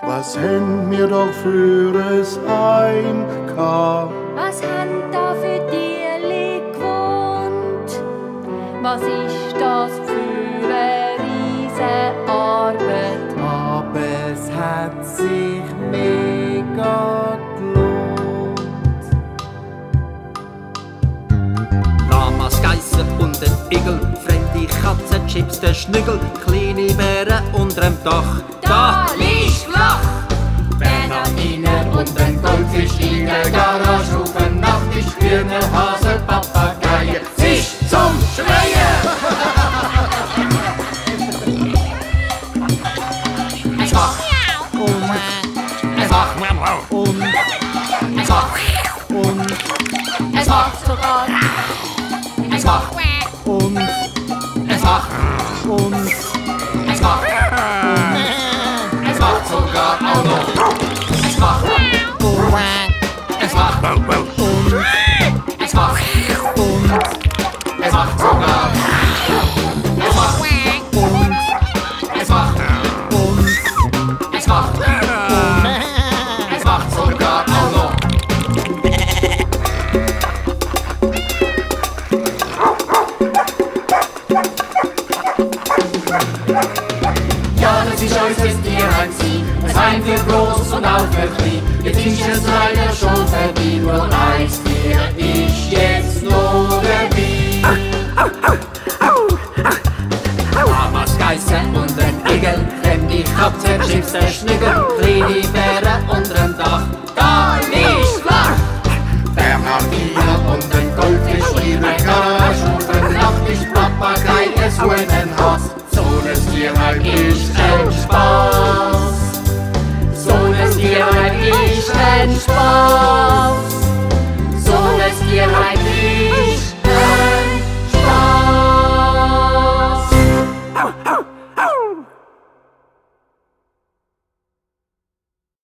Was händ mir doch für es Heim gehabt? Was haben da für Tierli gewohnt? Was ist das für eine riese Arbeit? aber es hat sich mega gelohnt. Lamas, Geissen und ein Igel, fremde Katzen, Chips, der Schnügel, kleine Bären unterm Dach. Da liegt Nachttisch, grüne Hase, Papagei, sich zum Schreien! Es macht und es macht und es macht und Es macht sogar es macht und es macht und es macht und es macht sogar auch noch. Es macht und es macht macht sogar. Es macht und es macht und es macht und es macht sogar auch noch. Ja, das ist unser Tierheim-Ziel. Ein Heim für groß und auch für klein. Jetzt ist es leider schon vorbei. Und ein Igel, fremde Katzen, Chips, der Schnügel, kleine Bären unterm Dach. Da liegt flach! Bernhardiner und ein Goldfisch ihre Garage. Und Nachttisch, Papagei, es Huhnenhaus. So ein Tierheim ist ein Spaß. So ein Tierheim ist ein Spaß.